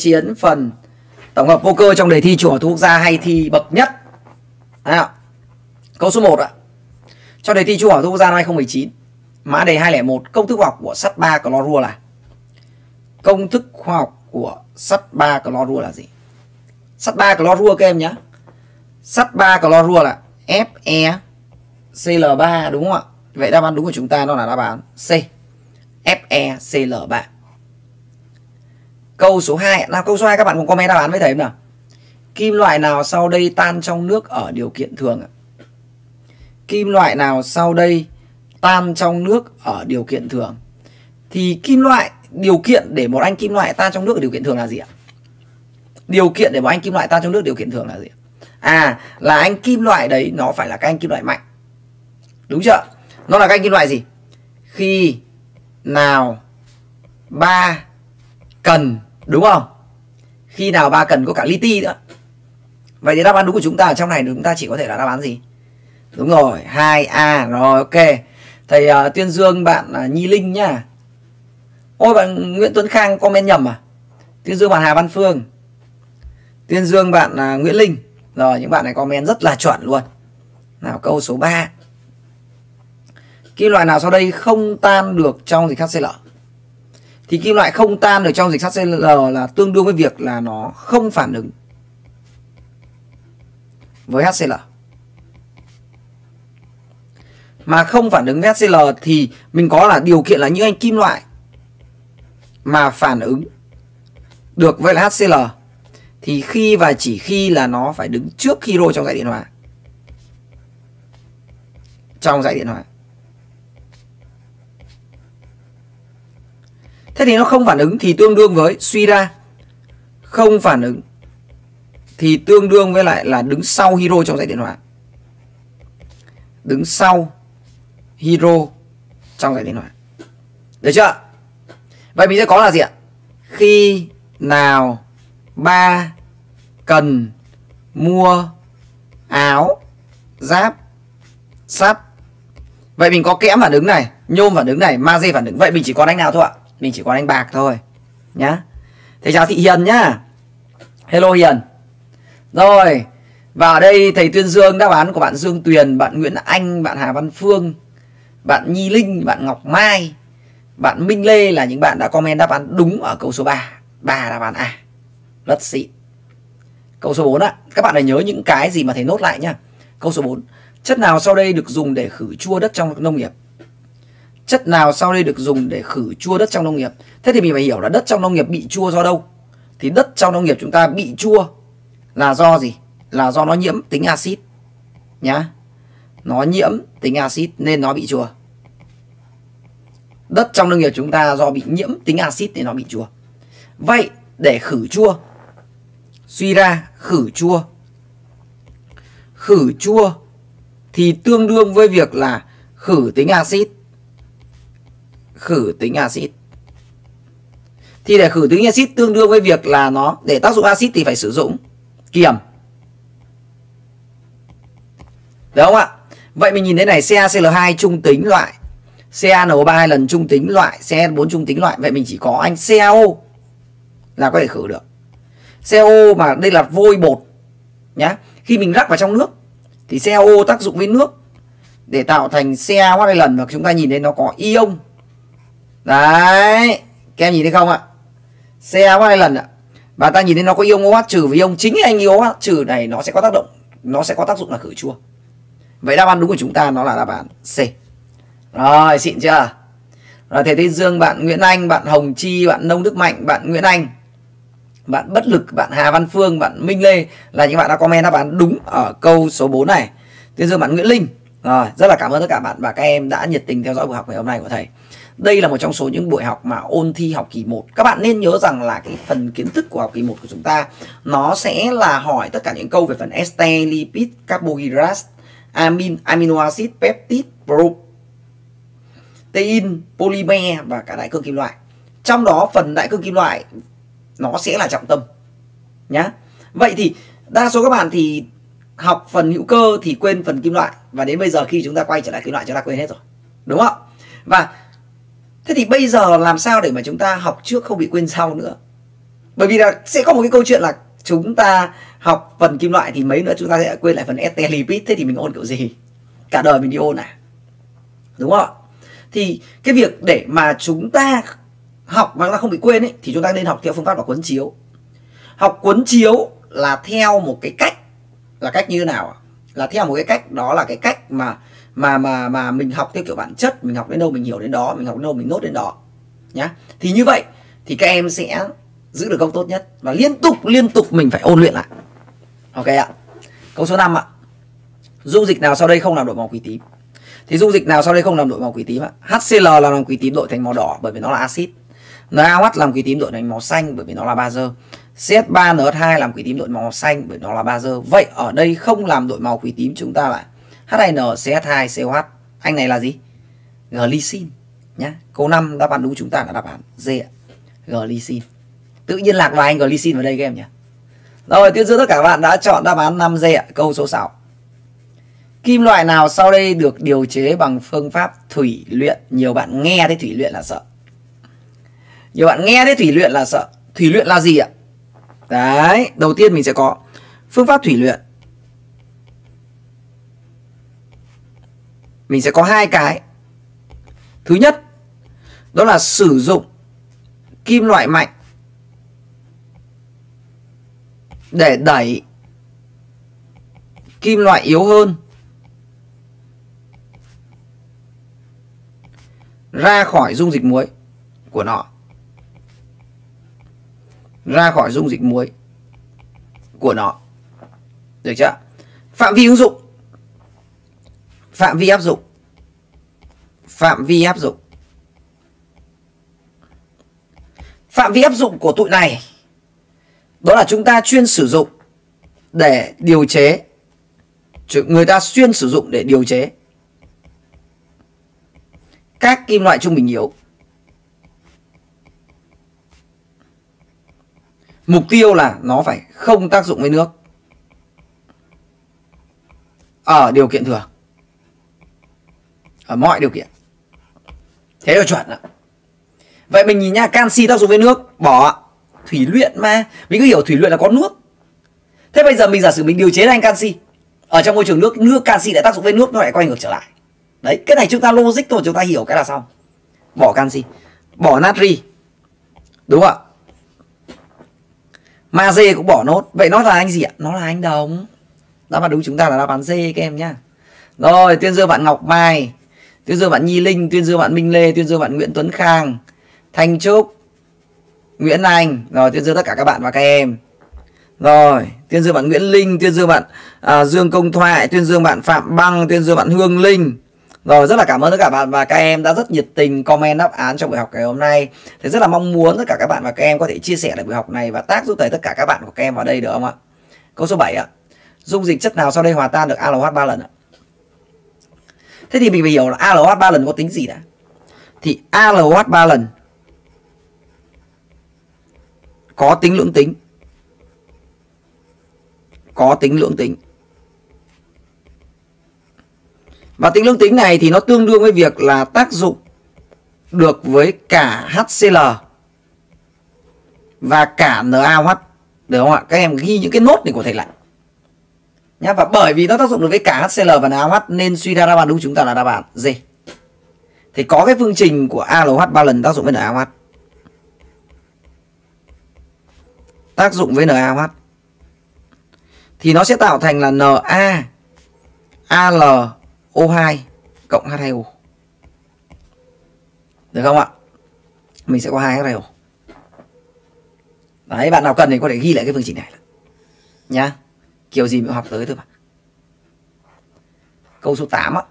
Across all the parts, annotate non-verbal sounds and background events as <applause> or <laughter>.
chiến phần tổng hợp vô cơ trong đề thi chủ học quốc gia hay thi bậc nhất. À. Câu số 1 ạ. Trong đề thi chủ học quốc gia năm 2019, mã đề 201 công thức khoa học của sắt 3 clorua là công thức khoa học của sắt 3 clorua là gì? Sắt 3 clorua các em nhé. Sắt 3 clorua là Fe Cl3 đúng không ạ? Vậy đáp án đúng của chúng ta nó là đáp án C. FeCl3. Câu số 2, nào câu số 2 các bạn cùng comment đáp án với thầy nào. Kim loại nào sau đây tan trong nước ở điều kiện thường ạ? Kim loại nào sau đây tan trong nước ở điều kiện thường? Thì kim loại điều kiện để một anh kim loại tan trong nước ở điều kiện thường là gì ạ? Điều kiện để một anh kim loại tan trong nước điều kiện thường là gì? À là anh kim loại đấy nó phải là cái anh kim loại mạnh. Đúng chưa? Nó là cái anh kim loại gì? Khi nào ba cần đúng không? Khi nào ba cần có cả li nữa. Vậy thì đáp án đúng của chúng ta ở trong này chúng ta chỉ có thể là đáp án gì? Đúng rồi, 2A rồi ok. Thầy uh, Tuyên Dương bạn uh, Nhi Linh nhá. Ôi bạn Nguyễn Tuấn Khang comment nhầm à? Tuyên Dương bạn Hà Văn Phương. Tuyên Dương bạn uh, Nguyễn Linh. Rồi những bạn này comment rất là chuẩn luôn. Nào câu số 3. Kim loại nào sau đây không tan được trong dịch HCl? Thì kim loại không tan được trong dịch sắt cl là tương đương với việc là nó không phản ứng với HCl. Mà không phản ứng với HCl thì mình có là điều kiện là những anh kim loại mà phản ứng được với là HCl thì khi và chỉ khi là nó phải đứng trước hydro trong dãy điện hòa. Trong dãy điện hòa. Thế thì nó không phản ứng thì tương đương với suy ra. Không phản ứng thì tương đương với lại là đứng sau hero trong dãy điện thoại. Đứng sau hero trong dãy điện thoại. Được chưa? Vậy mình sẽ có là gì ạ? Khi nào ba cần mua áo, giáp, sắt? Vậy mình có kẽm phản ứng này, nhôm phản ứng này magie phản ứng. Vậy mình chỉ có đánh nào thôi ạ mình chỉ có anh bạc thôi nhá. Thầy chào thị hiền nhá. Hello hiền. Rồi và ở đây thầy tuyên dương đáp án của bạn dương tuyền bạn nguyễn anh bạn hà văn phương bạn nhi linh bạn ngọc mai bạn minh lê là những bạn đã comment đáp án đúng ở câu số 3 ba đáp án a. Rất xịn câu số 4 ạ, các bạn phải nhớ những cái gì mà thầy nốt lại nhá. Câu số 4 chất nào sau đây được dùng để khử chua đất trong nông nghiệp? Chất nào sau đây được dùng để khử chua đất trong nông nghiệp? Thế thì mình phải hiểu là đất trong nông nghiệp bị chua do đâu. Thì đất trong nông nghiệp chúng ta bị chua là do gì? Là do nó nhiễm tính axit, nhá. Nó nhiễm tính axit nên nó bị chua. Đất trong nông nghiệp chúng ta do bị nhiễm tính axit nên nó bị chua. Vậy để khử chua, suy ra khử chua. Khử chua thì tương đương với việc là khử tính axit khử tính axit. Thì để khử tính axit tương đương với việc là nó, để tác dụng axit thì phải sử dụng kiềm. Được không ạ? Vậy mình nhìn thấy này CaCl2 trung tính loại CaNO3 hai lần trung tính loại CN4 trung tính loại. Vậy mình chỉ có anh CaO là có thể khử được. CO mà đây là vôi bột nhá. Khi mình rắc vào trong nước thì CO tác dụng với nước để tạo thành CaOH hai lần và chúng ta nhìn thấy nó có ion đấy, các em nhìn thấy không ạ? CaO hai lần ạ. Và ta nhìn thấy nó có ion OH trừ với ion chính anh ion OH trừ này, nó sẽ có tác động, nó sẽ có tác dụng là khử chua. Vậy đáp án đúng của chúng ta nó là đáp án C. Rồi, xịn chưa? Rồi, thầy Thế Dương, bạn Nguyễn Anh, bạn Hồng Chi, bạn Nông Đức Mạnh, bạn Nguyễn Anh, bạn Bất Lực, bạn Hà Văn Phương, bạn Minh Lê là những bạn đã comment đáp án đúng ở câu số 4 này. Thế Dương, bạn Nguyễn Linh. Rồi, rất là cảm ơn tất cả bạn và các em đã nhiệt tình theo dõi buổi học ngày hôm nay của thầy đây là một trong số những buổi học mà ôn thi học kỳ 1 các bạn nên nhớ rằng là cái phần kiến thức của học kỳ 1 của chúng ta, nó sẽ là hỏi tất cả những câu về phần este lipid, carbohydrate, amin, amino acid, peptide, protein, polymer và cả đại cương kim loại. Trong đó phần đại cương kim loại nó sẽ là trọng tâm, nhá. Vậy thì đa số các bạn thì học phần hữu cơ thì quên phần kim loại. Và đến bây giờ khi chúng ta quay trở lại kim loại, chúng ta quên hết rồi, đúng không? Và thế thì bây giờ làm sao để mà chúng ta học trước không bị quên sau nữa? Bởi vì là sẽ có một cái câu chuyện là chúng ta học phần kim loại thì mấy nữa chúng ta sẽ quên lại phần ester lipid thế thì mình ôn kiểu gì? Cả đời mình đi ôn à? Đúng không? Ạ thì cái việc để mà chúng ta học mà chúng ta không bị quên ấy, thì chúng ta nên học theo phương pháp là cuốn chiếu. Học cuốn chiếu là theo một cái cách, là cách như thế nào là theo một cái cách, đó là cái cách mà mà mà mà mình học theo kiểu bản chất, mình học đến đâu mình hiểu đến đó, mình học đến đâu mình nốt đến đó, nhá. Thì như vậy thì các em sẽ giữ được gốc tốt nhất và liên tục liên tục mình phải ôn luyện lại. Ok ạ. Câu số 5 ạ. Dung dịch nào sau đây không làm đổi màu quỷ tím? Thì dung dịch nào sau đây không làm đổi màu quỷ tím ạ? HCl làm quỷ tím đổi thành màu đỏ bởi vì nó là axit. NaOH làm quỷ tím đổi thành màu xanh bởi vì nó là bazơ CH3NH2 làm quỷ tím đổi màu xanh bởi nó là bazơ vậy ở đây không làm đổi màu quỷ tím chúng ta lại H2NCH2COH anh này là gì glycine nhá câu 5 đáp án đúng chúng ta là đáp án D ạ glycine tự nhiên lạc vài anh glycine vào đây các em nhỉ rồi tuyên dương tất cả các bạn đã chọn đáp án 5 D ạ câu số 6 Kim loại nào sau đây được điều chế bằng phương pháp thủy luyện? Nhiều bạn nghe thấy thủy luyện là sợ. Nhiều bạn nghe thấy thủy luyện là sợ. Thủy luyện là gì ạ? Đấy, đầu tiên mình sẽ có phương pháp thủy luyện. Mình sẽ có hai cái. Thứ nhất, đó là sử dụng kim loại mạnh để đẩy kim loại yếu hơn ra khỏi dung dịch muối của nó. Ra khỏi dung dịch muối của nó. Được chưa? Phạm vi ứng dụng phạm vi áp dụng. Phạm vi áp dụng. Phạm vi áp dụng của tụi này, đó là chúng ta chuyên sử dụng để điều chế. Người ta chuyên sử dụng để điều chế. Các kim loại trung bình yếu. Mục tiêu là nó phải không tác dụng với nước. Ở điều kiện thường ở mọi điều kiện. Thế là chuẩn ạ vậy mình nhìn nha canxi tác dụng với nước, bỏ, thủy luyện mà. Mình cứ hiểu thủy luyện là có nước. Thế bây giờ mình giả sử mình điều chế thành canxi, ở trong môi trường nước nước canxi lại tác dụng với nước, nó lại quay ngược trở lại. Đấy, cái này chúng ta logic thôi, chúng ta hiểu cái là xong. Bỏ canxi, bỏ natri, đúng không ạ? Magie cũng bỏ nốt. Vậy nó là anh gì ạ? Nó là anh đồng. Đáp án đúng chúng ta là đáp án D các em nhá. Rồi, tuyên dương bạn Ngọc Mai tuyên dương bạn Nhi Linh tuyên dương bạn Minh Lê tuyên dương bạn Nguyễn Tuấn Khang Thanh Trúc Nguyễn Anh rồi tuyên dương tất cả các bạn và các em rồi tuyên dương bạn Nguyễn Linh tuyên dương bạn à, Dương Công Thoại tuyên dương bạn Phạm Băng tuyên dương bạn Hương Linh rồi rất là cảm ơn tất cả bạn và các em đã rất nhiệt tình comment đáp án trong buổi học ngày hôm nay. Thì rất là mong muốn tất cả các bạn và các em có thể chia sẻ lại buổi học này và tác giúp tới tất cả các bạn của các em vào đây được không ạ? Câu số 7 ạ. Dung dịch chất nào sau đây hòa tan được alh 3 lần ạ? Thế thì mình phải hiểu là ALOH 3 lần có tính gì đã? Thì ALOH 3 lần có tính lưỡng tính. Có tính lưỡng tính. Và tính lưỡng tính này thì nó tương đương với việc là tác dụng được với cả HCl và cả NaOH. Được không ạ? Các em ghi những cái nốt này của thầy lại. Nhá, và bởi vì nó tác dụng được với cả HCl và NaOH nên suy ra đáp án đúng chúng ta là đáp án D. Thì có cái phương trình của ALOH ba lần tác dụng với NaOH. Tác dụng với NaOH thì nó sẽ tạo thành là Na AlO2 cộng H2O. Được không ạ? Mình sẽ có hai H2O. Đấy, bạn nào cần thì có thể ghi lại cái phương trình này. Nhá. Kiểu gì mình học tới thôi mà. Câu số 8 á.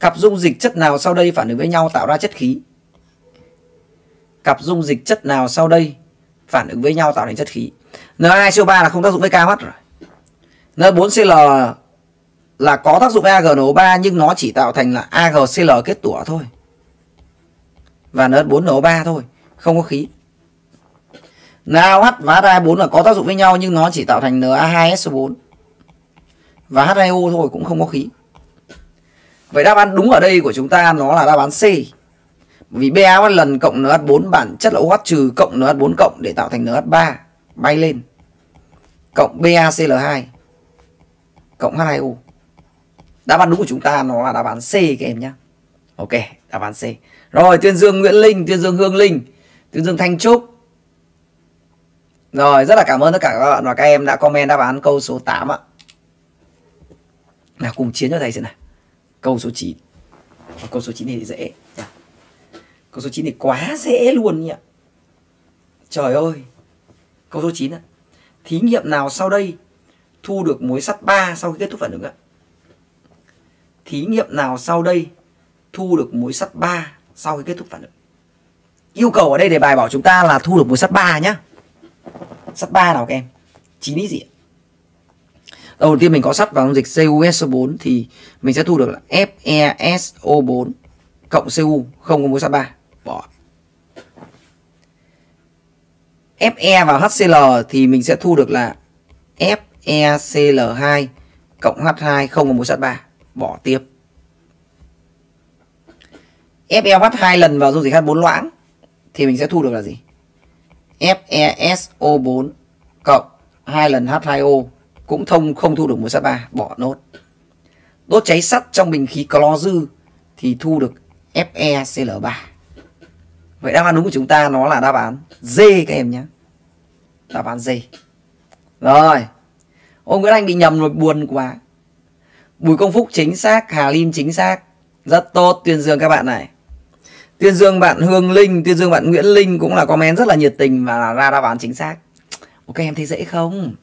Cặp dung dịch chất nào sau đây phản ứng với nhau tạo ra chất khí? Cặp dung dịch chất nào sau đây phản ứng với nhau tạo thành chất khí? N2CO3 là không tác dụng với KH rồi. N4Cl là có tác dụng AgNO3 nhưng nó chỉ tạo thành là AgCl kết tủa thôi. Và N4NO3 thôi, không có khí. NaOH và H2O4 là có tác dụng với nhau nhưng nó chỉ tạo thành Na2SO4. Và H2O thôi cũng không có khí. Vậy đáp án đúng ở đây của chúng ta nó là đáp án C. vì BA lần cộng NH4 bản chất là OH trừ cộng NH4 cộng để tạo thành NH3 bay lên cộng BaCl2 cộng H2O. Đáp án đúng của chúng ta nó là đáp án C các em nhé. Ok, đáp án C. Rồi, Tuyên Dương Nguyễn Linh, Tuyên Dương Hương Linh, Tuyên Dương Thanh Trúc. Rồi, rất là cảm ơn tất cả các bạn và các em đã comment đáp án câu số 8 ạ. Nào cùng chiến cho thầy xem nào. Câu số 9. Câu số 9 thì dễ. Câu số 9 thì quá dễ luôn nhỉ. Trời ơi. Câu số 9 ạ. Thí nghiệm nào sau đây thu được mối sắt 3 sau khi kết thúc phản ứng ạ? Thí nghiệm nào sau đây thu được mối sắt 3 sau khi kết thúc phản ứng? Yêu cầu ở đây để bài bảo chúng ta là thu được mối sắt 3 nhá. Sắt 3 nào các em? 9 ít gì ạ? Đầu tiên mình có sắt vào dung dịch CuSO4 thì mình sẽ thu được là FeSO4 cộng Cu không có mối sắt 3. Bỏ. Fe vào HCl thì mình sẽ thu được là FeCl2 cộng H2 không có mối sắt 3. Bỏ tiếp. FeOH2 lần vào dung dịch H4 loãng thì mình sẽ thu được là gì? FeSO4 cộng hai lần H2O cũng thông không thu được mối sắt 3, bỏ nốt. Đốt cháy sắt trong bình khí clo dư thì thu được FeCl3. Vậy đáp án đúng của chúng ta nó là đáp án D các em nhé. Đáp án D. Rồi. Ông Nguyễn Anh bị nhầm rồi buồn quá. Bùi Công Phúc chính xác, Hà Lim chính xác. Rất tốt, tuyên dương các bạn này. Tiên dương bạn Hương Linh, Tiên dương bạn Nguyễn Linh cũng là comment rất là nhiệt tình và ra đáp án chính xác. Ok em thấy dễ không?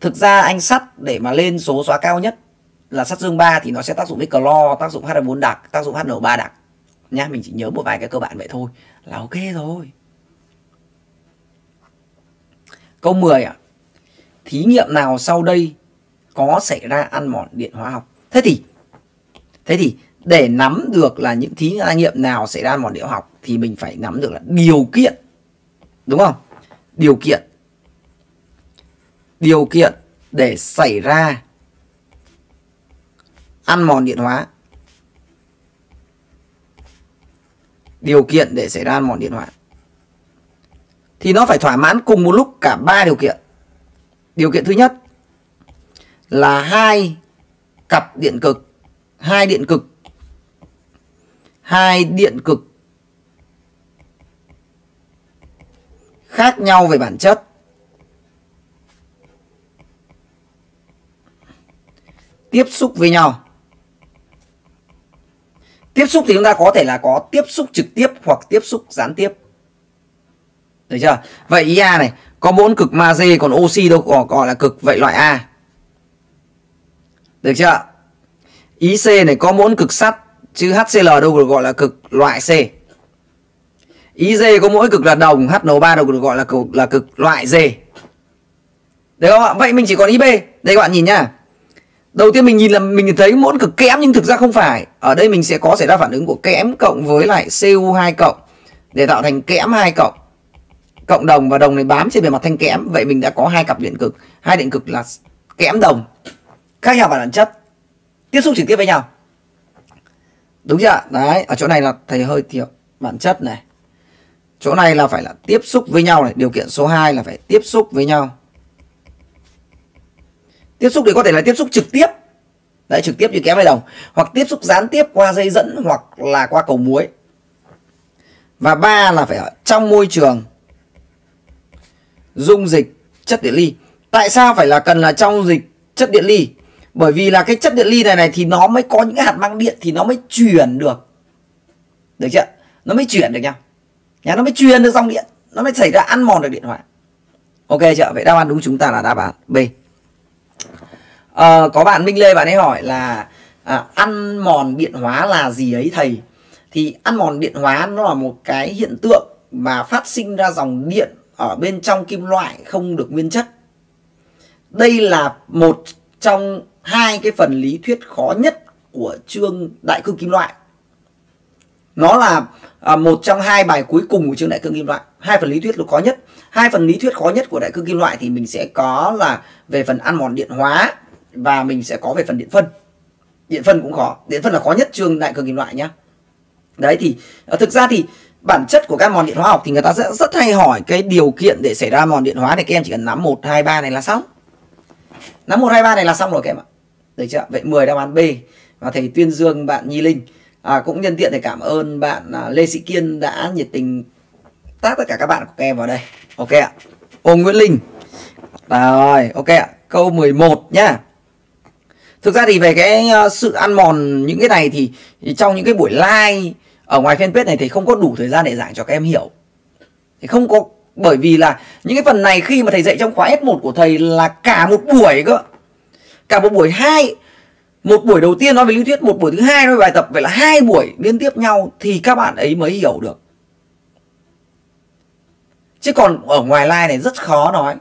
Thực ra anh sắt để mà lên số xóa cao nhất là sắt dương 3 thì nó sẽ tác dụng với clo, tác dụng H4 đặc, tác dụng HNO3 đặc. Nhá, mình chỉ nhớ một vài cái cơ bản vậy thôi là ok rồi. Câu 10 ạ. À. Thí nghiệm nào sau đây có xảy ra ăn mòn điện hóa học? Thế thì thế thì để nắm được là những thí nghiệm nào xảy ra mòn điện học thì mình phải nắm được là điều kiện. Đúng không? Điều kiện. Điều kiện để xảy ra ăn mòn điện hóa. Điều kiện để xảy ra ăn mòn điện hóa thì nó phải thỏa mãn cùng một lúc cả ba điều kiện. Điều kiện thứ nhất là hai cặp điện cực, hai điện cực, hai điện cực khác nhau về bản chất. Tiếp xúc với nhau. Tiếp xúc thì chúng ta có thể là có tiếp xúc trực tiếp hoặc tiếp xúc gián tiếp. Được chưa? Vậy ý A này, có bốn cực magie còn oxy đâu có gọi là cực vậy loại A. Được chưa? Ý C này có bốn cực sắt chứ HCl đâu được gọi là cực loại C. IJ có mỗi cực là đồng, HNO3 đâu được gọi là cực là cực loại D. Được không ạ? Vậy mình chỉ còn IB. Đây các bạn nhìn nhá. Đầu tiên mình nhìn là mình thấy mỗi cực kém nhưng thực ra không phải. Ở đây mình sẽ có xảy ra phản ứng của kẽm cộng với lại Cu2 cộng để tạo thành kẽm 2 cộng cộng đồng và đồng này bám trên bề mặt thanh kẽm vậy mình đã có hai cặp điện cực hai điện cực là kẽm đồng khác nhau bản chất tiếp xúc trực tiếp với nhau đúng chưa đấy, ở chỗ này là thầy hơi thiếu bản chất này. Chỗ này là phải là tiếp xúc với nhau này. Điều kiện số 2 là phải tiếp xúc với nhau. Tiếp xúc thì có thể là tiếp xúc trực tiếp. Đấy, trực tiếp như kéo với đồng hoặc tiếp xúc gián tiếp qua dây dẫn hoặc là qua cầu muối. Và ba là phải ở trong môi trường. Dung dịch chất điện ly. Tại sao phải là cần là trong dịch chất điện ly? Bởi vì là cái chất điện ly này này thì nó mới có những hạt mang điện thì nó mới chuyển được. Được chưa? Nó mới chuyển được nhau. Nhà nó mới truyền được dòng điện. Nó mới xảy ra ăn mòn được điện thoại. Ok chưa? Vậy đáp án đúng chúng ta là đáp án b. À, có bạn minh lê bạn ấy hỏi là à, ăn mòn điện hóa là gì ấy thầy? Thì ăn mòn điện hóa nó là một cái hiện tượng mà phát sinh ra dòng điện ở bên trong kim loại không được nguyên chất. Đây là một trong hai cái phần lý thuyết khó nhất của chương đại cương kim loại. Nó là à, một trong hai bài cuối cùng của chương đại cương kim loại. Hai phần lý thuyết là khó nhất. Hai phần lý thuyết khó nhất của đại cương kim loại thì mình sẽ có là về phần ăn mòn điện hóa và mình sẽ có về phần điện phân. Điện phân cũng khó. Điện phân là khó nhất chương đại cương kim loại nhá đấy thì à, thực ra thì bản chất của các mòn điện hóa học thì người ta sẽ rất hay hỏi cái điều kiện để xảy ra mòn điện hóa thì các em chỉ cần nắm một hai ba này là xong nắm một hai ba này là xong rồi các em ạ được chưa? Vậy 10 đáp án B. Và thầy Tuyên Dương bạn Nhi Linh à, cũng nhân tiện để cảm ơn bạn à, Lê Sĩ Kiên đã nhiệt tình tác tất cả các bạn của các em vào đây. Ok ạ. Ô Nguyễn Linh. Rồi ok ạ. Câu 11 nhá. Thực ra thì về cái à, sự ăn mòn những cái này thì, thì trong những cái buổi live ở ngoài fanpage này thì không có đủ thời gian để giảng cho các em hiểu. Thì không có bởi vì là những cái phần này khi mà thầy dạy trong khóa F1 của thầy là cả một buổi cơ cả một buổi hai, một buổi đầu tiên nói về lý thuyết, một buổi thứ hai nói về bài tập, vậy là hai buổi liên tiếp nhau thì các bạn ấy mới hiểu được. Chứ còn ở ngoài live này rất khó nói,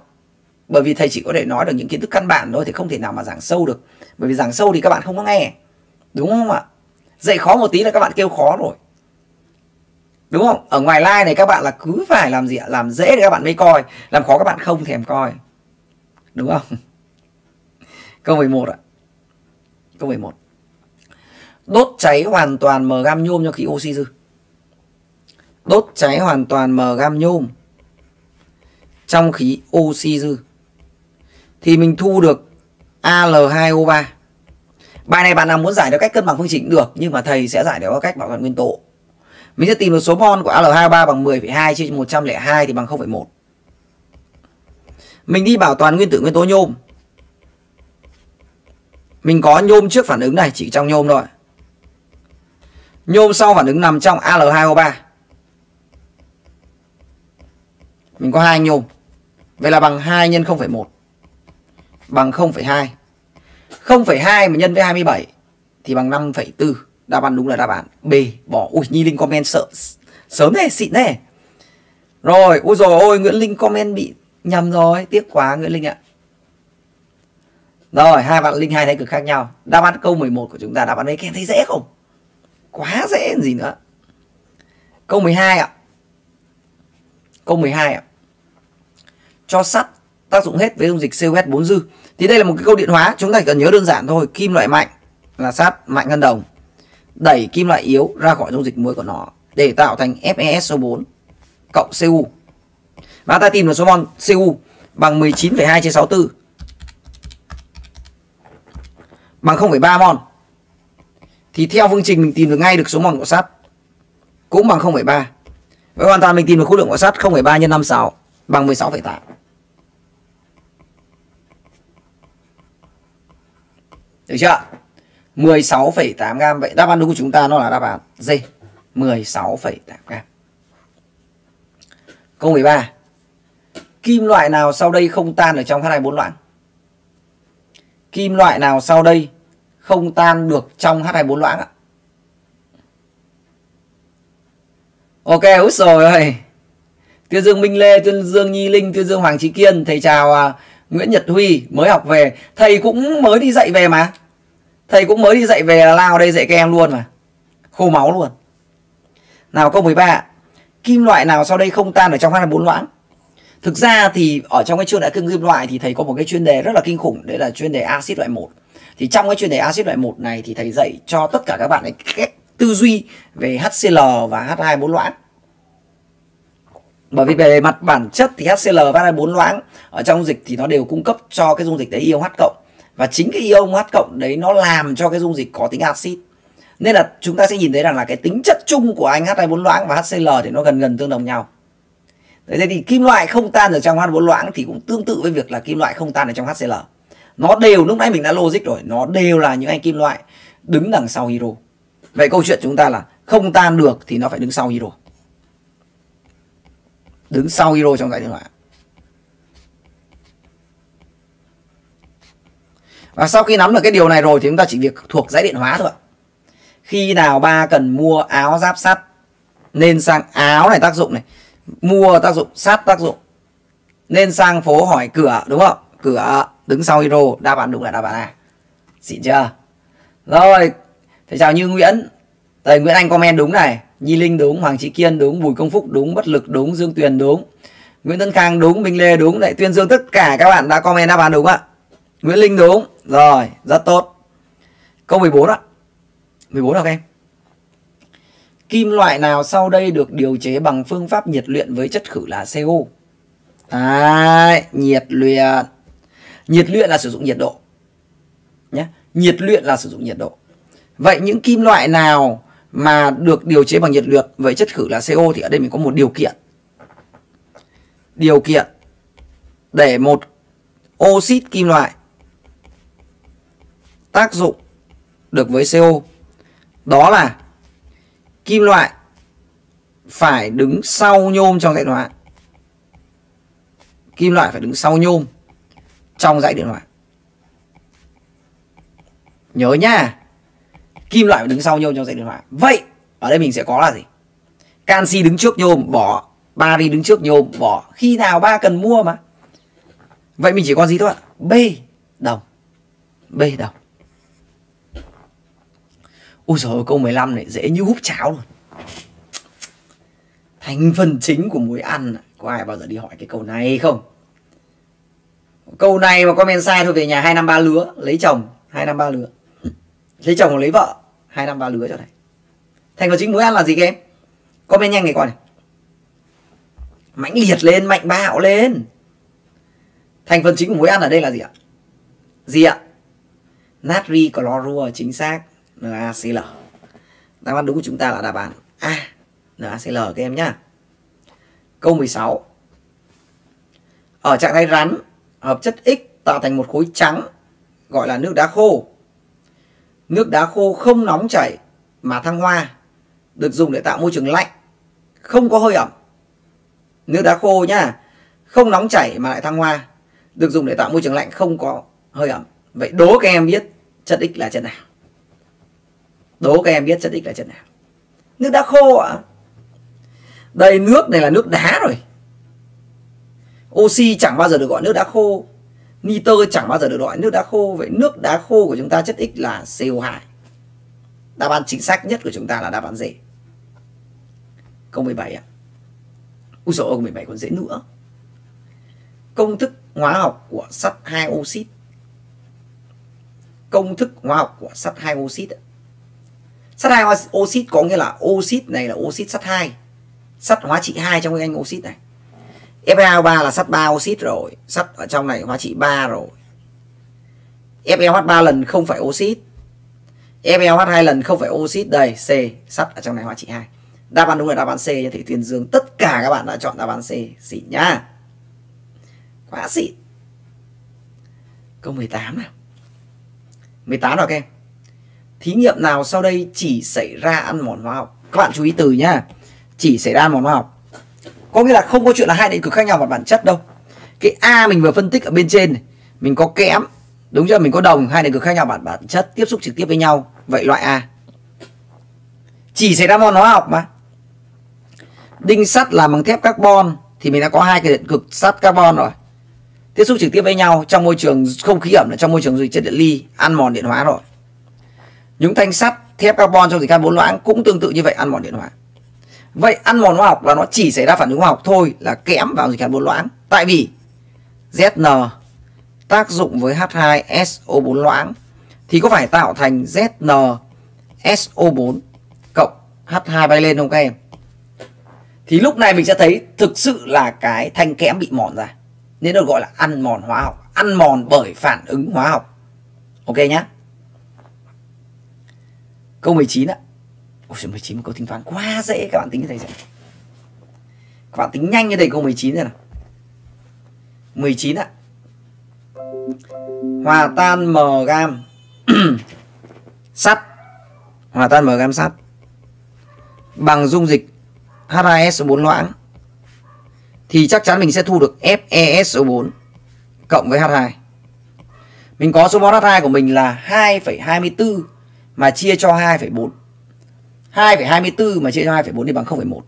bởi vì thầy chỉ có thể nói được những kiến thức căn bản thôi thì không thể nào mà giảng sâu được. Bởi vì giảng sâu thì các bạn không có nghe, đúng không ạ? Dạy khó một tí là các bạn kêu khó rồi. Đúng không? Ở ngoài live này các bạn là cứ phải làm gì ạ? Làm dễ để các bạn mới coi, làm khó các bạn không thèm coi. Đúng không? Câu 11 ạ. Câu 11 đốt cháy hoàn toàn m gam nhôm cho khí oxy dư. Đốt cháy hoàn toàn m gam nhôm trong khí oxy dư. Thì mình thu được Al2O3 bài này bạn nào muốn giải được cách cân bằng phương trình được nhưng mà thầy sẽ giải được cách bảo toàn nguyên tố. Mình sẽ tìm được số mol của Al23 bằng 10,2 chia 102 thì bằng 0,1 mình đi bảo toàn nguyên tử nguyên tố nhôm mình có nhôm trước phản ứng này chỉ trong nhôm thôi. Nhôm sau phản ứng nằm trong Al2O3 mình có hai nhôm. Vậy là bằng 2 nhân 0,1 bằng 0,2 0,2 mà nhân với 27 thì bằng 5,4 đáp án đúng là đáp án B. Bỏ. Ui Nhi Linh comment sợ sớm thế xịn thế. Rồi ui rồi ôi Nguyễn Linh comment bị nhầm rồi. Tiếc quá Nguyễn Linh ạ rồi hai bạn Linh hai thái cực khác nhau. Đáp án câu 11 của chúng ta đáp án đấy các em thấy dễ không? Quá dễ gì nữa. Câu 12 ạ. Câu 12 ạ. Cho sắt tác dụng hết với dung dịch COH 4 dư. Thì đây là một cái câu điện hóa chúng ta chỉ cần nhớ đơn giản thôi. Kim loại mạnh là sắt mạnh hơn đồng. Đẩy kim loại yếu ra khỏi dung dịch muối của nó để tạo thành FeSO4 cộng Cu. Và ta tìm được số mol Cu bằng 19,2 chia 64 bằng 0,3 mol. Thì theo phương trình mình tìm được ngay được số mol của sắt cũng bằng 0,3. Vậy hoàn toàn mình tìm được khối lượng của sắt 0,3 nhân 56 bằng 16,8. Được chưa? 16,8 gam vậy đáp án đúng của chúng ta nó là đáp án D 16,8 gam câu 13 kim loại nào sau đây không tan ở trong H2 4 loãng kim loại nào sau đây không tan được trong H2 4 loãng ạ. Ok, úi rồi ơi. Tuyên Dương Minh Lê, Tuyên Dương Nhi Linh, Tuyên Dương Hoàng Trí Kiên, thầy chào à, Nguyễn Nhật Huy mới học về. Thầy cũng mới đi dạy về mà. Thầy cũng mới đi dạy về là lao đây dạy các em luôn mà. Khô máu luôn. Nào câu 13 kim loại nào sau đây không tan ở trong hai bốn loãng? Thực ra thì ở trong cái chuyên đại cương kim loại thì thầy có một cái chuyên đề rất là kinh khủng đấy là chuyên đề axit loại 1 thì trong cái chuyên đề axit loại 1 này thì thầy dạy cho tất cả các bạn ấy cách tư duy về HCl và H2 bốn loãng. Bởi vì về mặt bản chất thì HCl và H2 bốn loãng ở trong dịch thì nó đều cung cấp cho cái dung dịch đấy ion H cộng. Và chính cái ion H cộng đấy nó làm cho cái dung dịch có tính axit. Nên là chúng ta sẽ nhìn thấy rằng là cái tính chất chung của anh H2 4 loãng và HCl thì nó gần gần tương đồng nhau. Thế thì kim loại không tan ở trong H2 4 loãng thì cũng tương tự với việc là kim loại không tan ở trong HCl nó đều, lúc nãy mình đã logic rồi, nó đều là những anh kim loại đứng đằng sau hydro vậy câu chuyện chúng ta là không tan được thì nó phải đứng sau hydro đứng sau hydro trong giải điện thoại và sau khi nắm được cái điều này rồi thì chúng ta chỉ việc thuộc dãy điện hóa thôi khi nào ba cần mua áo giáp sắt, nên sang áo này tác dụng này. Mua tác dụng, sắt tác dụng, nên sang phố hỏi cửa, đúng không? Cửa đứng sau hero đáp án đúng là đáp án A xịn chưa rồi thầy chào như Nguyễn thầy Nguyễn Anh comment đúng này Nhi Linh đúng Hoàng Trí Kiên đúng Bùi Công Phúc đúng Bất Lực đúng Dương Tuyền đúng Nguyễn Tân Khang đúng Minh Lê đúng lại Tuyên Dương tất cả các bạn đã comment đáp án đúng ạ Nguyễn Linh đúng rồi, rất tốt. Câu 14 ạ. 14 nào các em? Kim loại nào sau đây được điều chế bằng phương pháp nhiệt luyện với chất khử là CO? Đấy, nhiệt luyện. Nhiệt luyện là sử dụng nhiệt độ. Nhé. Nhiệt luyện là sử dụng nhiệt độ. Vậy những kim loại nào mà được điều chế bằng nhiệt luyện với chất khử là CO thì ở đây mình có một điều kiện. Điều kiện để một oxit kim loại tác dụng được với CO đó là kim loại phải đứng sau nhôm trong dãy hóa kim loại phải đứng sau nhôm trong dãy điện thoại. Nhớ nha kim loại đứng sau nhôm trong dãy điện thoại. Vậy, ở đây mình sẽ có là gì? Canxi đứng trước nhôm, bỏ. Bari đứng trước nhôm, bỏ. Khi nào ba cần mua mà? Vậy mình chỉ có gì thôi ạ? B đồng. B đồng. Ôi trời câu 15 này dễ như hút cháo luôn. Thành phần chính của muối ăn Có ai bao giờ đi hỏi cái câu này không? Câu này mà comment sai thôi, về nhà hai năm ba lứa, Lấy chồng, hai năm ba lứa. Lấy chồng lấy vợ, hai năm ba lứa cho này. Thành phần chính muối ăn là gì các em? Comment nhanh này coi này. Mãnh liệt lên, mạnh bạo lên. Thành phần chính của muối ăn ở đây là gì ạ? Gì ạ? Natri chlorua, chính xác. NaCl đáp án đúng của chúng ta là đáp án A. NaCl các em nhá. Câu 16 ở trạng thái rắn hợp chất X tạo thành một khối trắng, gọi là nước đá khô. Nước đá khô không nóng chảy mà thăng hoa, được dùng để tạo môi trường lạnh, không có hơi ẩm. Nước đá khô nhá, không nóng chảy mà lại thăng hoa, được dùng để tạo môi trường lạnh, không có hơi ẩm. Vậy đố các em biết chất X là chất nào? Đố các em biết chất X là chất nào? Nước đá khô ạ. À? đây, nước này là nước đá rồi oxy chẳng bao giờ được gọi nước đá khô. Nitơ chẳng bao giờ được gọi nước đá khô. Vậy nước đá khô của chúng ta chất X là CO2 đáp án chính xác nhất của chúng ta là đáp án gì câu 17 ạ. Úi dồi ôi, 17 còn dễ nữa. Công thức hóa học của sắt hai oxit. Công thức hóa học của sắt hai oxit ạ. Sắt hai oxit có nghĩa là oxit này là oxit sắt 2. Sắt hóa trị 2 trong cái anh oxit này. FeO3 là sắt 3 oxit rồi, sắt ở trong này hóa trị 3 rồi. FeOH 3 lần không phải oxit. FeOH 2 lần không phải oxit đây, C, sắt ở trong này hóa trị 2. Đáp án đúng là đáp án C nha thị Tuyền dương. Tất cả các bạn đã chọn đáp án C, xịn nhá. Quá xịn. Câu 18 nào. 18 nào các em thí nghiệm nào sau đây chỉ xảy ra ăn mòn hóa học các bạn chú ý từ nhá chỉ xảy ra ăn mòn hóa học có nghĩa là không có chuyện là hai định cực khác nhau mặt bản chất đâu. Cái a mình vừa phân tích ở bên trên này, mình có kẽm, đúng chưa? Mình có đồng, hai định cực khác nhau bản bản chất tiếp xúc trực tiếp với nhau. Vậy loại a. Chỉ xảy ra môn hóa học mà. Đinh sắt làm bằng thép carbon thì mình đã có hai cái điện cực sắt carbon rồi. Tiếp xúc trực tiếp với nhau trong môi trường không khí ẩm là trong môi trường dịch chất điện ly, ăn mòn điện hóa rồi. Những thanh sắt thép carbon trong dịch can bốn loãng cũng tương tự như vậy, ăn mòn điện hóa vậy ăn mòn hóa học là nó chỉ xảy ra phản ứng hóa học thôi, là kẽm vào dịch hạt bốn loãng. Tại vì ZN tác dụng với H2SO4 loãng thì có phải tạo thành ZnSO4 cộng H2 bay lên không các em? Thì lúc này mình sẽ thấy thực sự là cái thanh kẽm bị mòn ra. Nên được gọi là ăn mòn hóa học, ăn mòn bởi phản ứng hóa học. Ok nhé Câu 19 ạ. Ôi trời 19 một câu tính toán quá dễ các bạn tính như thầy xem. Các bạn tính nhanh như thầy câu 19 rồi nào. 19 ạ. Hòa tan m gam <clears throat> sắt. Hòa tan m gam sắt bằng dung dịch H2SO4 loãng thì chắc chắn mình sẽ thu được FeSO4 cộng với H2. Mình có số mol H2 của mình là 2,24 mà chia cho 2,4. 2,24 mà chia cho 2,4 thì bằng 0,1.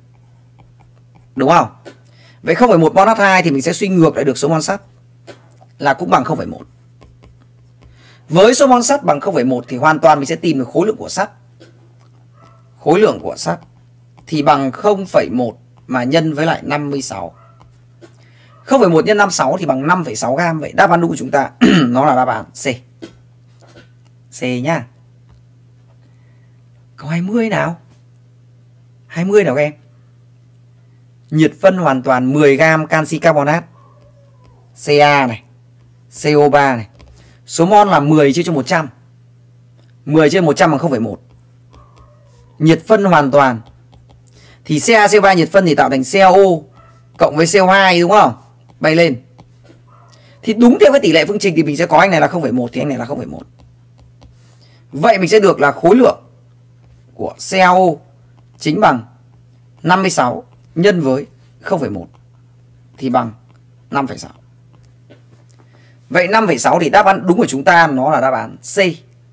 Đúng không? Vậy 0,1 mol H2 thì mình sẽ suy ngược lại được số mol sắt là cũng bằng 0,1. Với số mol sắt bằng 0,1 thì hoàn toàn mình sẽ tìm được khối lượng của sắt. Khối lượng của sắt thì bằng 0,1 mà nhân với lại 56. 0,1 nhân 56 thì bằng 5,6 gam vậy. Đáp án đúng của chúng ta <clears throat> nó là đáp án C. C nhá. Câu 20 nào? 20 nào các em? Nhiệt phân hoàn toàn 10 gam canxi carbonat Ca này CO3 này. Số mol là 10 chia cho 100 10 chia 100 bằng 0,1 nhiệt phân hoàn toàn. Thì Ca CO3 nhiệt phân thì tạo thành CaO cộng với CO2 đúng không? Bay lên. Thì đúng theo cái tỷ lệ phương trình thì mình sẽ có anh này là 0,1 thì anh này là 0,1 vậy mình sẽ được là khối lượng của CaO chính bằng 56 nhân với 0,1 thì bằng 5,6 Vậy 5,6 thì đáp án đúng của chúng ta nó là đáp án C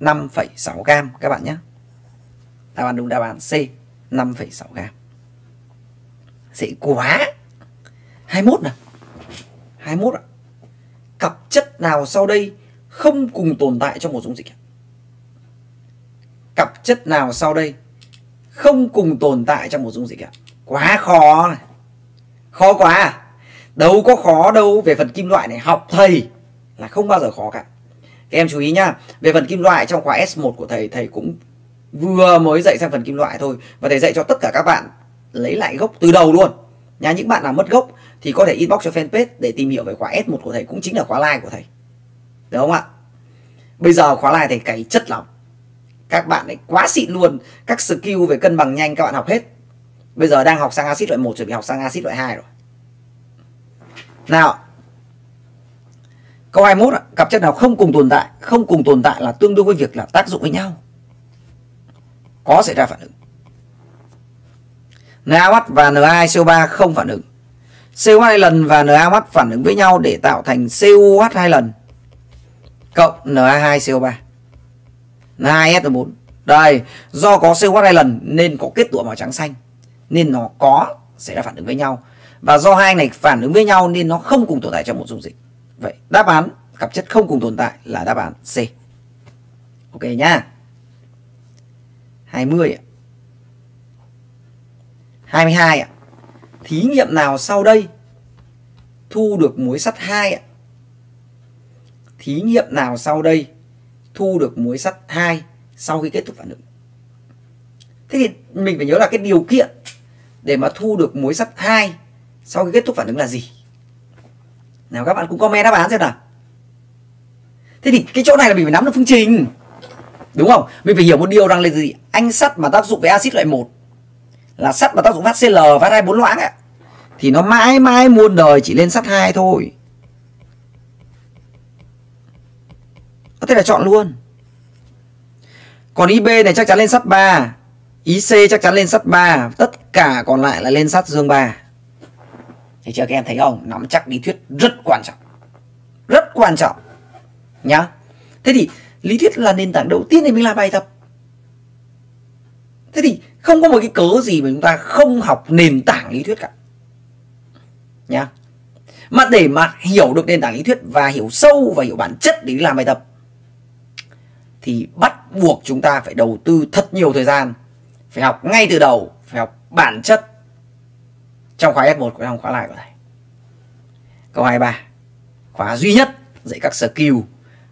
5,6 gam các bạn nhé. Đáp án đúng đáp án C 5,6 gam. Dễ quá. 21 nè. 21 ạ. Cặp chất nào sau đây không cùng tồn tại trong một dung dịch? ạ? Cặp chất nào sau đây không cùng tồn tại trong một dung dịch ạ? Quá khó này. Khó quá à? Đâu có khó đâu, về phần kim loại này, học thầy là không bao giờ khó cả các em chú ý nhá, về phần kim loại trong khóa S1 của thầy thầy cũng vừa mới dạy sang phần kim loại thôi và thầy dạy cho tất cả các bạn lấy lại gốc từ đầu luôn nha những bạn nào mất gốc thì có thể inbox cho fanpage để tìm hiểu về khóa S1 của thầy, cũng chính là khóa like của thầy được không ạ bây giờ khóa like thầy cày chất lỏng các bạn ấy quá xịn luôn các skill về cân bằng nhanh các bạn học hết bây giờ đang học sang axit loại 1 chuẩn bị học sang axit loại 2 rồi nào, Câu 21 cặp chất nào không cùng tồn tại? Không cùng tồn tại là tương đương với việc là tác dụng với nhau. Có xảy ra phản ứng. NaOH và Na2CO3 không phản ứng. COH hai lần và NaOH phản ứng với nhau để tạo thành COH hai lần cộng Na2CO3 là 2 s 4 Đây, do có CuOH hai lần nên có kết tủa màu trắng xanh nên nó có xảy ra phản ứng với nhau. Và do hai này phản ứng với nhau nên nó không cùng tồn tại trong một dung dịch. Vậy đáp án cặp chất không cùng tồn tại là đáp án C. Ok nhá. 20 ạ. 22 ạ. Thí nghiệm nào sau đây thu được muối sắt 2 ạ? Thí nghiệm nào sau đây thu được muối sắt 2 sau khi kết thúc phản ứng? Thế thì mình phải nhớ là cái điều kiện để mà thu được muối sắt 2 sau khi kết thúc phản ứng là gì? nào, các bạn cũng comment đáp án xem nào. Thế thì cái chỗ này là mình phải nắm được phương trình, đúng không? Mình phải hiểu một điều rằng là gì? Anh sắt mà tác dụng với axit loại 1 là sắt mà tác dụng HCl và hai bốn loãng ạ thì nó mãi mãi muôn đời chỉ lên sắt hai thôi. Có thể là chọn luôn. Còn IB này chắc chắn lên sắt 3 IC chắc chắn lên sắt 3 tất cả còn lại là lên sắt dương 3 thì chưa các em thấy không? Nắm chắc lý thuyết rất quan trọng. Rất quan trọng. Nhá. Thế thì lý thuyết là nền tảng đầu tiên để mình làm bài tập. Thế thì không có một cái cớ gì mà chúng ta không học nền tảng lý thuyết cả. Nhá. Mà để mà hiểu được nền tảng lý thuyết và hiểu sâu và hiểu bản chất để đi làm bài tập thì bắt buộc chúng ta phải đầu tư thật nhiều thời gian, phải học ngay từ đầu, phải học bản chất trong khóa S1 của trong khóa lại của thầy. Câu 23. Khóa duy nhất dạy các skill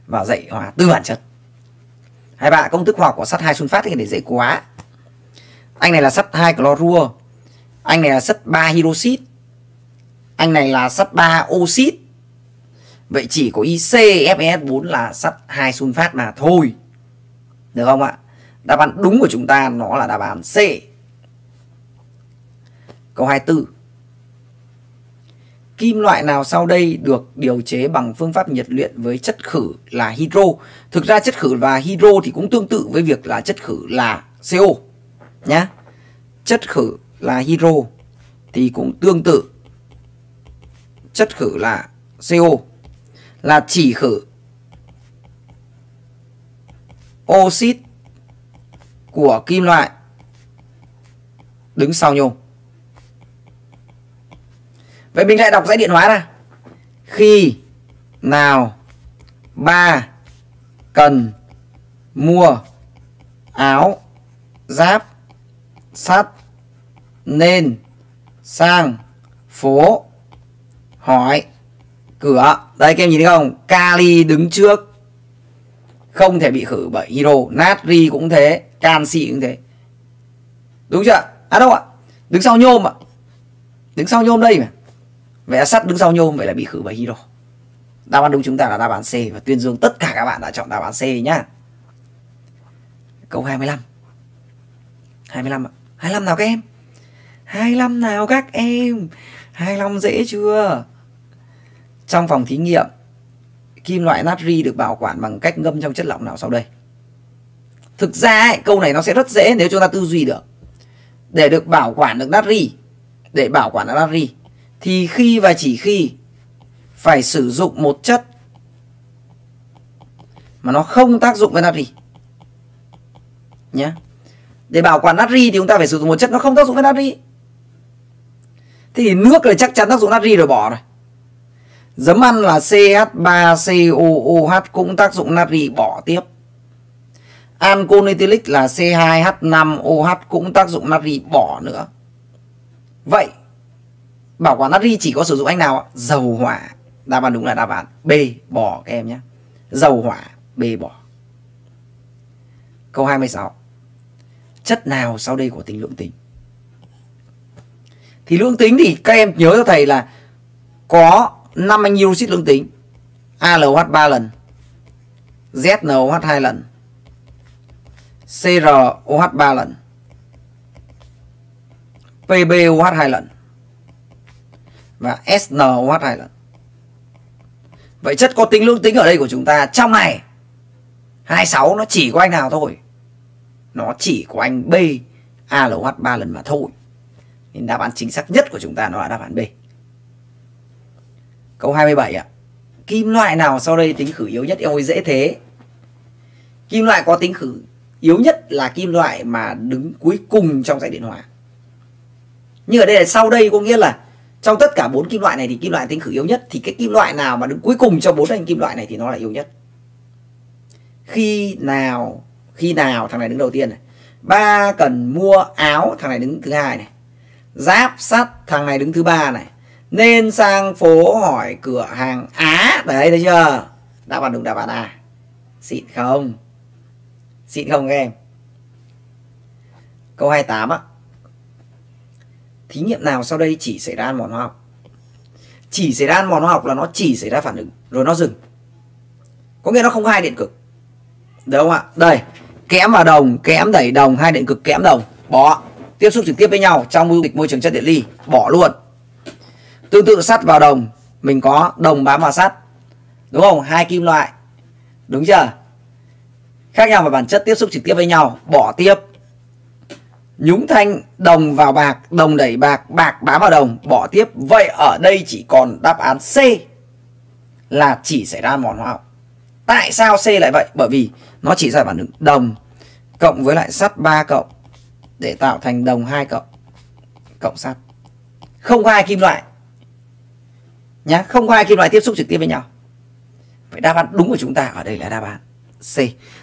và dạy hóa tư bản chất. Hai bạn công thức hóa học của sắt hai sunfat thì để dễ quá. Anh này là sắt hai clorua, Anh này là sắt 3 hydroxit. Anh này là sắt 3 oxit. Vậy chỉ có IC FeS4 là sắt hai sunfat mà thôi. Được không ạ? Đáp án đúng của chúng ta nó là đáp án C. Câu 24 kim loại nào sau đây được điều chế bằng phương pháp nhiệt luyện với chất khử là hydro. Thực ra chất khử và hydro thì cũng tương tự với việc là chất khử là CO nhá. Chất khử là hydro thì cũng tương tự chất khử là CO là chỉ khử oxit của kim loại đứng sau nhôm. Vậy mình lại đọc dãy điện hóa ra. Khi nào ba cần mua áo, giáp, sắt nên sang phố hỏi cửa đây, các em nhìn thấy không kali đứng trước không thể bị khử bởi hydro. Natri cũng thế canxi cũng thế. Đúng chưa? À đâu ạ? Đứng sau nhôm ạ. Đứng sau nhôm đây mà. Vậy là sắt đứng sau nhôm, vậy là bị khử bởi hydro. Đáp án đúng chúng ta là đáp án C. Và tuyên dương tất cả các bạn đã chọn đáp án C nhá. Câu 25 25 ạ. 25 nào các em? 25 nào các em? 25 dễ chưa? Trong phòng thí nghiệm kim loại natri được bảo quản bằng cách ngâm trong chất lỏng nào sau đây? Thực ra ấy, câu này nó sẽ rất dễ nếu chúng ta tư duy được. Để được bảo quản được natri để bảo quản được natri thì khi và chỉ khi phải sử dụng một chất mà nó không tác dụng với natri nhé để bảo quản natri thì chúng ta phải sử dụng một chất nó không tác dụng với natri. Thì nước là chắc chắn tác dụng natri rồi bỏ rồi giấm ăn là CH3COOH cũng tác dụng natri bỏ tiếp Ancol là C2H5OH cũng tác dụng natri bỏ nữa. Vậy, bảo quản natri chỉ có sử dụng anh nào ạ? Dầu hỏa. Đáp án đúng là đáp án B, bỏ các em nhé. Dầu hỏa, B, bỏ. Câu 26. Chất nào sau đây của tính lượng tính? Thì lượng tính thì các em nhớ cho thầy là có 5 anh oxit lượng tính. ALH 3 lần. ZNOH 2 lần. CrOH 3 lần. PbOH 2 lần. Và SnOH 2 lần. Vậy chất có tính lương tính ở đây của chúng ta trong này 26 nó chỉ có anh nào thôi. Nó chỉ có anh B ALH 3 lần mà thôi. Nên đáp án chính xác nhất của chúng ta nó là đáp án B. Câu 27 ạ. Kim loại nào sau đây tính khử yếu nhất? Ôi dễ thế. Kim loại có tính khử yếu nhất là kim loại mà đứng cuối cùng trong dãy điện hòa nhưng ở đây là sau đây có nghĩa là trong tất cả bốn kim loại này thì kim loại tính khử yếu nhất, thì cái kim loại nào mà đứng cuối cùng trong bốn thành kim loại này thì nó là yếu nhất khi nào khi nào thằng này đứng đầu tiên này ba cần mua áo, thằng này đứng thứ hai này giáp sắt, thằng này đứng thứ ba này nên sang phố hỏi cửa hàng á đấy thấy chưa đáp án đúng đáp án a xịn không Xịn không các em? Câu 28 á. Thí nghiệm nào sau đây chỉ xảy ra ăn mòn hóa học? Chỉ xảy ra ăn mòn hóa học là nó chỉ xảy ra phản ứng rồi nó dừng. Có nghĩa nó không có hai điện cực. đúng không ạ? Đây, kẽm và đồng, kẽm đẩy đồng, hai điện cực kẽm đồng, bỏ. Tiếp xúc trực tiếp với nhau trong môi trường chất điện ly, bỏ luôn. Tương tự sắt vào đồng, mình có đồng bám vào sắt. Đúng không? Hai kim loại. Đúng chưa? khác nhau về bản chất tiếp xúc trực tiếp với nhau bỏ tiếp nhúng thanh đồng vào bạc đồng đẩy bạc bạc bám vào đồng bỏ tiếp vậy ở đây chỉ còn đáp án C là chỉ xảy ra mòn hóa học tại sao C lại vậy bởi vì nó chỉ ra phản ứng đồng cộng với lại sắt 3 cộng để tạo thành đồng 2 cộng cộng sắt không có hai kim loại nhá không có hai kim loại tiếp xúc trực tiếp với nhau vậy đáp án đúng của chúng ta ở đây là đáp án C.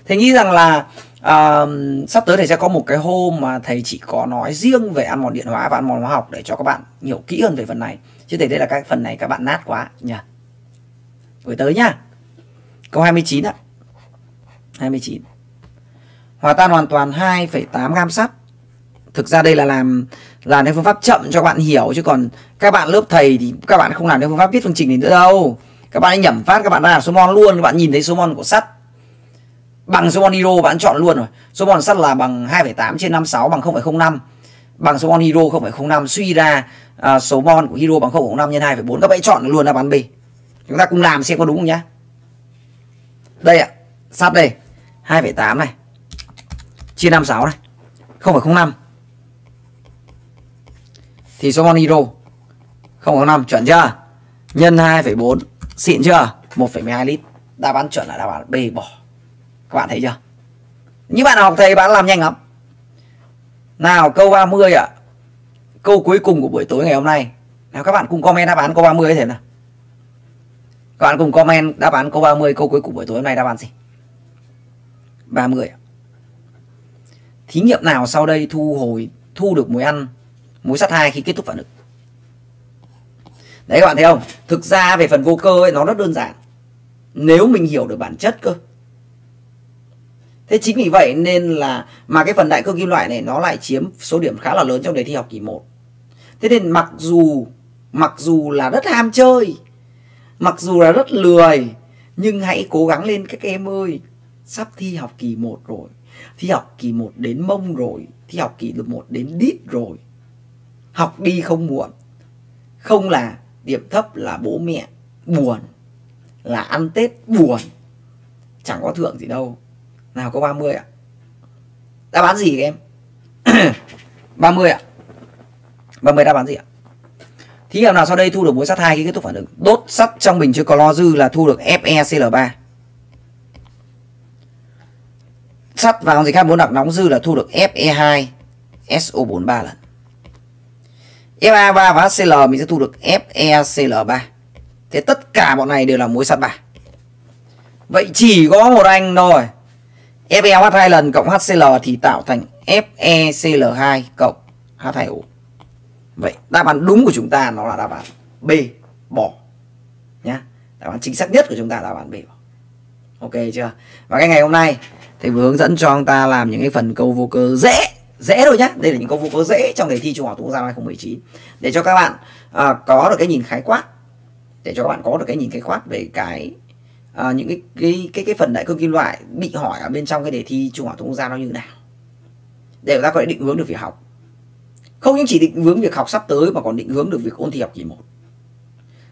Thầy nghĩ rằng là uh, sắp tới thầy sẽ có một cái hôm mà thầy chỉ có nói riêng về ăn mòn điện hóa và ăn mòn hóa học để cho các bạn hiểu kỹ hơn về phần này. Chứ thầy đây là các phần này các bạn nát quá nha. Gửi tới nhá. Câu 29 ạ. 29. Hòa tan hoàn toàn 2,8 gam sắt. Thực ra đây là làm làm theo phương pháp chậm cho các bạn hiểu chứ còn các bạn lớp thầy thì các bạn không làm theo phương pháp viết phương trình này nữa đâu. Các bạn nhẩm phát các bạn ra số mol luôn, các bạn nhìn thấy số mol của sắt. Bằng số mol hero bạn chọn luôn rồi. Số mol sắt là bằng 2,8 trên 56 bằng 0,05 bằng số mol hero 0,05 suy ra à, số mol của hero bằng 0,05 nhân 2,4 các bạn chọn luôn đáp án B chúng ta cùng làm xem có đúng không nhá. Đây ạ sắt đây 2,8 này. Chia 56 này 0,05 thì số money đô không có năm chuẩn chưa? Nhân 2,4 xịn chưa? 1,12 lít. Đáp án chuẩn là đáp án B bỏ. Các bạn thấy chưa? Như bạn học thầy bạn làm nhanh lắm. Nào câu 30 ạ. À. câu cuối cùng của buổi tối ngày hôm nay. Nào các bạn cùng comment đáp án câu 30 thế nào. Các bạn cùng comment đáp án câu 30 câu cuối cùng buổi tối hôm nay đáp án gì? 30 ạ. Thí nghiệm nào sau đây thu hồi thu được mối ăn mối sắt hai khi kết thúc phản ứng. Đấy, các bạn thấy không? Thực ra về phần vô cơ ấy, nó rất đơn giản. Nếu mình hiểu được bản chất cơ. Thế chính vì vậy nên là mà cái phần đại cương kim loại này nó lại chiếm số điểm khá là lớn trong đề thi học kỳ 1. thế nên mặc dù mặc dù là rất ham chơi, mặc dù là rất lười, nhưng hãy cố gắng lên các em ơi, sắp thi học kỳ 1 rồi, thi học kỳ 1 đến mông rồi, thi học kỳ 1 đến đít rồi học đi không muộn. Không là điểm thấp là bố mẹ buồn, là ăn tết buồn. Chẳng có thưởng gì đâu. Nào có 30 ạ. Đáp án gì em? <clears throat> 30 ạ. 30 đáp án gì ạ? Thí nghiệm nào sau đây thu được muối sắt hai khi kết thúc phản ứng? Đốt sắt trong bình chứa clo dư là thu được FeCl3 sắt vào dịch carbon đặc nóng dư là thu được Fe2SO43 lần. Fa3 và HCl mình sẽ thu được FeCl3 thế tất cả bọn này đều là muối sắt ba vậy chỉ có một anh thôi. FeOH 2 lần cộng HCl thì tạo thành FeCl2 cộng H2O vậy, đáp án đúng của chúng ta nó là đáp án B, bỏ. Nhá. Đáp án chính xác nhất của chúng ta là đáp án B, bỏ. Ok chưa? Và cái ngày hôm nay thầy vừa hướng dẫn cho ông ta làm những cái phần câu vô cơ dễ dễ thôi nhá. Đây là những câu vô có dễ trong đề thi trung học phổ thông quốc gia 2019 để cho các bạn à, có được cái nhìn khái quát để cho các bạn có được cái nhìn khái quát về cái à, những cái cái cái cái phần đại cương kim loại bị hỏi ở bên trong cái đề thi trung học phổ thông quốc gia nó như thế nào. Để chúng ta có thể định hướng được việc học. Không những chỉ định hướng việc học sắp tới mà còn định hướng được việc ôn thi học kỳ một.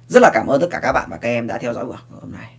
Rất là cảm ơn tất cả các bạn và các em đã theo dõi buổi học hôm nay.